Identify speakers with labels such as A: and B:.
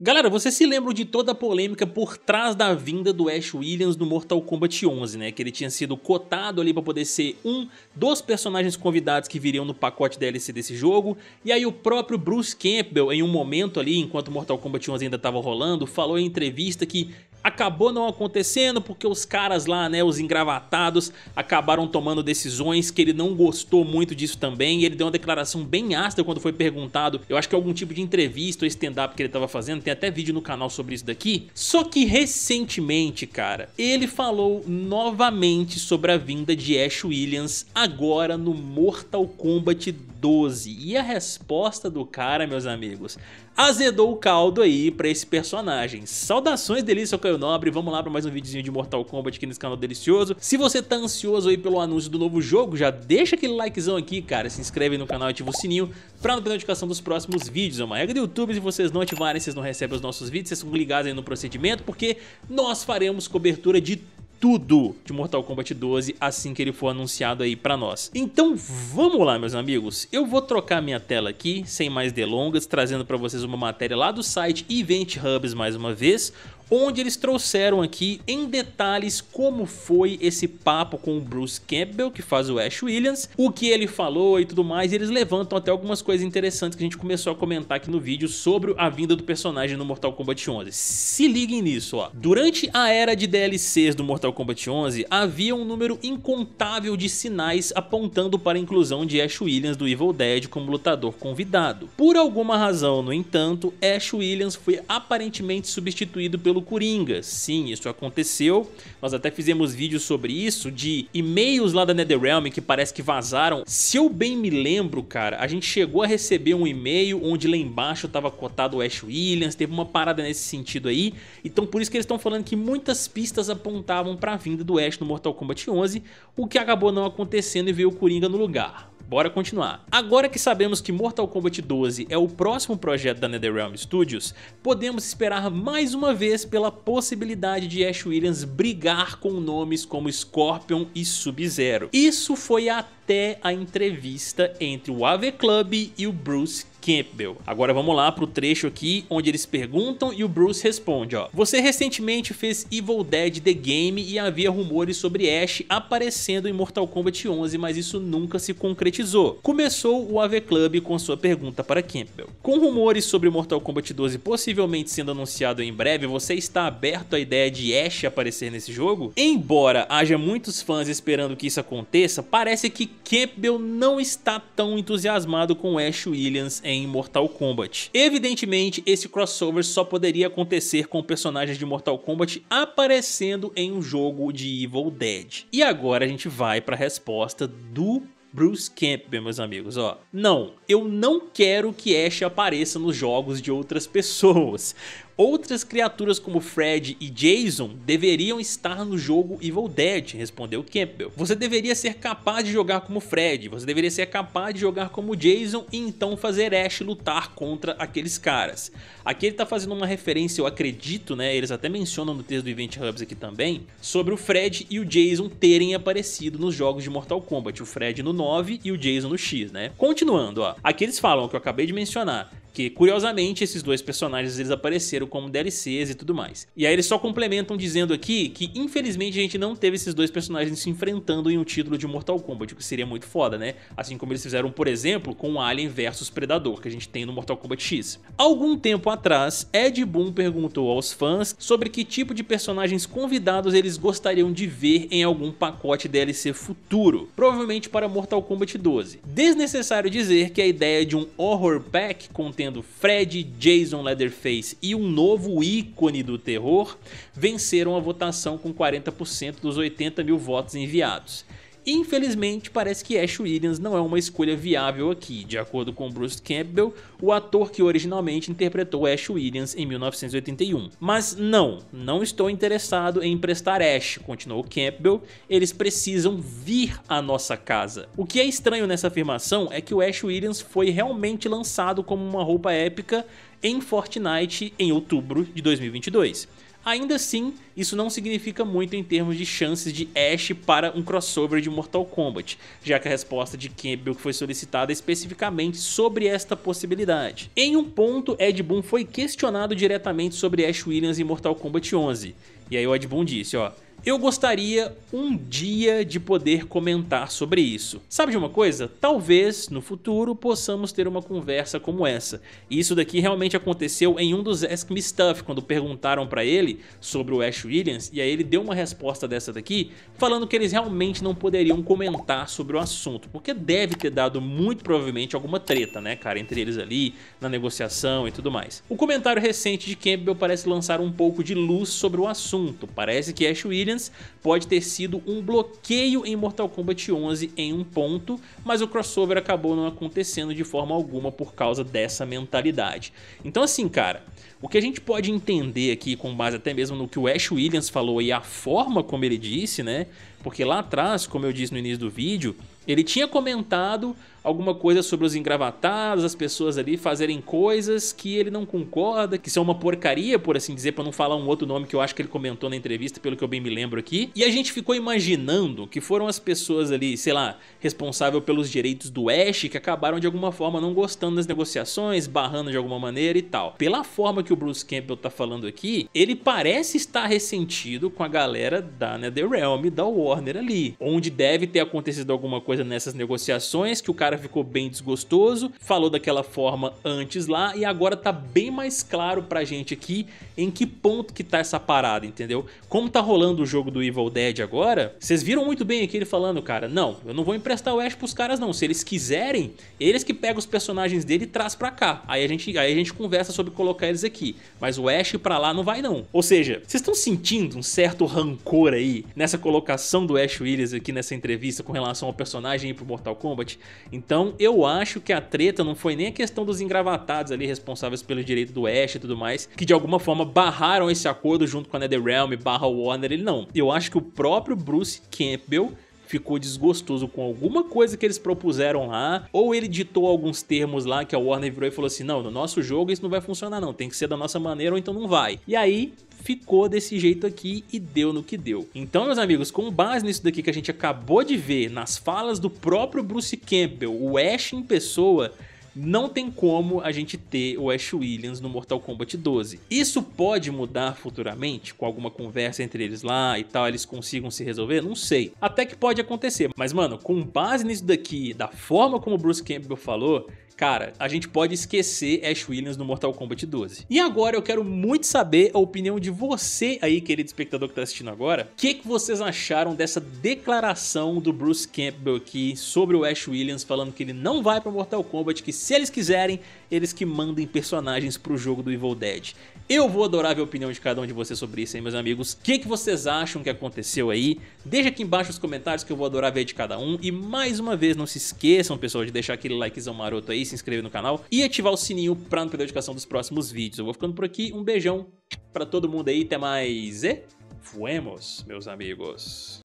A: Galera, você se lembra de toda a polêmica por trás da vinda do Ash Williams no Mortal Kombat 11, né? Que ele tinha sido cotado ali para poder ser um dos personagens convidados que viriam no pacote DLC desse jogo. E aí o próprio Bruce Campbell, em um momento ali, enquanto Mortal Kombat 11 ainda estava rolando, falou em entrevista que acabou não acontecendo porque os caras lá, né, os engravatados, acabaram tomando decisões que ele não gostou muito disso também. E ele deu uma declaração bem ácida quando foi perguntado, eu acho que algum tipo de entrevista ou stand-up que ele estava fazendo, tem até vídeo no canal sobre isso daqui. Só que recentemente, cara, ele falou novamente sobre a vinda de Ash Williams agora no Mortal Kombat 12. E a resposta do cara, meus amigos, azedou o caldo aí pra esse personagem. Saudações delícia, Caio Nobre, vamos lá pra mais um videozinho de Mortal Kombat aqui nesse canal delicioso. Se você tá ansioso aí pelo anúncio do novo jogo, já deixa aquele likezão aqui, cara, se inscreve no canal e ativa o sininho pra não ter notificação dos próximos vídeos. É uma regra do YouTube, se vocês não ativarem, vocês não recebem os nossos vídeos, vocês são ligados aí no procedimento, porque nós faremos cobertura de tudo. De Mortal Kombat 12 assim que ele for anunciado aí pra nós. Então vamos lá meus amigos, eu vou trocar minha tela aqui, sem mais delongas, trazendo pra vocês uma matéria lá do site Event Hubs mais uma vez, onde eles trouxeram aqui em detalhes como foi esse papo com o Bruce Campbell, que faz o Ash Williams, o que ele falou e tudo mais, e eles levantam até algumas coisas interessantes que a gente começou a comentar aqui no vídeo sobre a vinda do personagem no Mortal Kombat 11. Se liguem nisso, ó. Durante a era de DLCs do Mortal Kombat 11, havia um número incontável de sinais apontando para a inclusão de Ash Williams do Evil Dead como lutador convidado. Por alguma razão, no entanto, Ash Williams foi aparentemente substituído pelo Coringa. Sim, isso aconteceu. Nós até fizemos vídeos sobre isso, de e-mails lá da NetherRealm que parece que vazaram. Se eu bem me lembro, cara, a gente chegou a receber um e-mail onde lá embaixo estava cotado o Ash Williams, teve uma parada nesse sentido aí. Então por isso que eles estão falando que muitas pistas apontavam para a vinda do Ash no Mortal Kombat 11, o que acabou não acontecendo e veio o Coringa no lugar. Bora continuar. Agora que sabemos que Mortal Kombat 12 é o próximo projeto da NetherRealm Studios, podemos esperar mais uma vez pela possibilidade de Ash Williams brigar com nomes como Scorpion e Sub-Zero. Isso foi até a entrevista entre o AV Club e o Bruce Campbell. Agora vamos lá pro trecho aqui onde eles perguntam e o Bruce responde, ó. Você recentemente fez Evil Dead The Game e havia rumores sobre Ash aparecendo em Mortal Kombat 11, mas isso nunca se concretizou. Começou o AV Club com sua pergunta para Campbell. Com rumores sobre Mortal Kombat 12 possivelmente sendo anunciado em breve, você está aberto à ideia de Ash aparecer nesse jogo? Embora haja muitos fãs esperando que isso aconteça, parece que Campbell não está tão entusiasmado com Ash Williams em em Mortal Kombat. Evidentemente, esse crossover só poderia acontecer com personagens de Mortal Kombat aparecendo em um jogo de Evil Dead. E agora a gente vai para a resposta do Bruce Campbell, meus amigos, ó. Não, eu não quero que Ash apareça nos jogos de outras pessoas. Outras criaturas como Fred e Jason deveriam estar no jogo Evil Dead, respondeu Campbell. Você deveria ser capaz de jogar como Fred, você deveria ser capaz de jogar como Jason e então fazer Ash lutar contra aqueles caras. Aqui ele tá fazendo uma referência, eu acredito, né, eles até mencionam no texto do Event Hubs aqui também, sobre o Fred e o Jason terem aparecido nos jogos de Mortal Kombat, o Fred no 9 e o Jason no X, né. Continuando, ó, aqui eles falam, que eu acabei de mencionar, que curiosamente esses dois personagens eles apareceram como DLCs e tudo mais. E aí eles só complementam dizendo aqui que infelizmente a gente não teve esses dois personagens se enfrentando em um título de Mortal Kombat, o que seria muito foda, né? Assim como eles fizeram, por exemplo, com Alien vs Predador, que a gente tem no Mortal Kombat X. Algum tempo atrás, Ed Boon perguntou aos fãs sobre que tipo de personagens convidados eles gostariam de ver em algum pacote DLC futuro, provavelmente para Mortal Kombat 12. Desnecessário dizer que a ideia de um Horror Pack contendo tendo Fred, Jason Leatherface e um novo ícone do terror, venceram a votação com 40% dos 80 mil votos enviados. Infelizmente, parece que Ash Williams não é uma escolha viável aqui. De acordo com Bruce Campbell, o ator que originalmente interpretou Ash Williams em 1981. Mas não, não estou interessado em emprestar Ash, continuou Campbell, eles precisam vir à nossa casa. O que é estranho nessa afirmação é que o Ash Williams foi realmente lançado como uma roupa épica em Fortnite em outubro de 2022. Ainda assim, isso não significa muito em termos de chances de Ash para um crossover de Mortal Kombat, já que a resposta de Campbell foi solicitada especificamente sobre esta possibilidade. Em um ponto, Ed Boon foi questionado diretamente sobre Ash Williams em Mortal Kombat 11, e aí o Ed Boon disse, ó, eu gostaria um dia de poder comentar sobre isso. Sabe de uma coisa? Talvez no futuro possamos ter uma conversa como essa. E isso daqui realmente aconteceu em um dos Ask Me Stuff, quando perguntaram para ele sobre o Ash Williams, e aí ele deu uma resposta dessa daqui, falando que eles realmente não poderiam comentar sobre o assunto, porque deve ter dado muito provavelmente alguma treta, né, cara, entre eles ali, na negociação e tudo mais. O comentário recente de Campbell parece lançar um pouco de luz sobre o assunto. Parece que Ash Williams pode ter sido um bloqueio em Mortal Kombat 11 em um ponto, mas o crossover acabou não acontecendo de forma alguma por causa dessa mentalidade. Então assim, cara, o que a gente pode entender aqui com base até mesmo no que o Ash Williams falou e a forma como ele disse, né? Porque lá atrás, como eu disse no início do vídeo, ele tinha comentado alguma coisa sobre os engravatados, as pessoas ali fazerem coisas que ele não concorda, que são uma porcaria, por assim dizer, para não falar um outro nome que eu acho que ele comentou na entrevista, pelo que eu bem me lembro aqui. E a gente ficou imaginando que foram as pessoas ali, sei lá, responsável pelos direitos do Ash, que acabaram de alguma forma não gostando das negociações, barrando de alguma maneira e tal. Pela forma que o Bruce Campbell tá falando aqui, ele parece estar ressentido com a galera da NetherRealm, da Warner ali, onde deve ter acontecido alguma coisa nessas negociações que o cara cara ficou bem desgostoso, falou daquela forma antes lá e agora tá bem mais claro pra gente aqui em que ponto que tá essa parada, entendeu? Como tá rolando o jogo do Evil Dead agora, vocês viram muito bem aqui ele falando, cara, não, eu não vou emprestar o Ash pros caras não, se eles quiserem, eles que pegam os personagens dele e traz pra cá, aí a gente, aí a gente conversa sobre colocar eles aqui, mas o Ash pra lá não vai não. Ou seja, vocês estão sentindo um certo rancor aí nessa colocação do Ash Williams aqui nessa entrevista com relação ao personagem e pro Mortal Kombat? Então eu acho que a treta não foi nem a questão dos engravatados ali responsáveis pelo direito do Ash e tudo mais, que de alguma forma barraram esse acordo junto com a NetherRealm barra Warner, ele não. Eu acho que o próprio Bruce Campbell ficou desgostoso com alguma coisa que eles propuseram lá, ou ele ditou alguns termos lá que a Warner virou e falou assim, não, no nosso jogo isso não vai funcionar não, tem que ser da nossa maneira ou então não vai. E aí ficou desse jeito aqui e deu no que deu. Então, meus amigos, com base nisso daqui que a gente acabou de ver, nas falas do próprio Bruce Campbell, o Ash em pessoa, não tem como a gente ter o Ash Williams no Mortal Kombat 12. Isso pode mudar futuramente, com alguma conversa entre eles lá e tal, eles consigam se resolver? Não sei. Até que pode acontecer, mas mano, com base nisso daqui, da forma como o Bruce Campbell falou, Cara, a gente pode esquecer Ash Williams no Mortal Kombat 12. E agora eu quero muito saber a opinião de você aí, querido espectador que tá assistindo agora. O que, que vocês acharam dessa declaração do Bruce Campbell aqui sobre o Ash Williams falando que ele não vai para Mortal Kombat, que se eles quiserem, eles que mandem personagens pro jogo do Evil Dead. Eu vou adorar ver a opinião de cada um de vocês sobre isso aí, meus amigos. O que, que vocês acham que aconteceu aí? Deixa aqui embaixo nos comentários que eu vou adorar ver de cada um. E mais uma vez, não se esqueçam, pessoal, de deixar aquele likezão maroto aí, se inscrever no canal e ativar o sininho pra não perder a notificação dos próximos vídeos. Eu vou ficando por aqui, um beijão pra todo mundo aí, até mais e... Fuemos, meus amigos.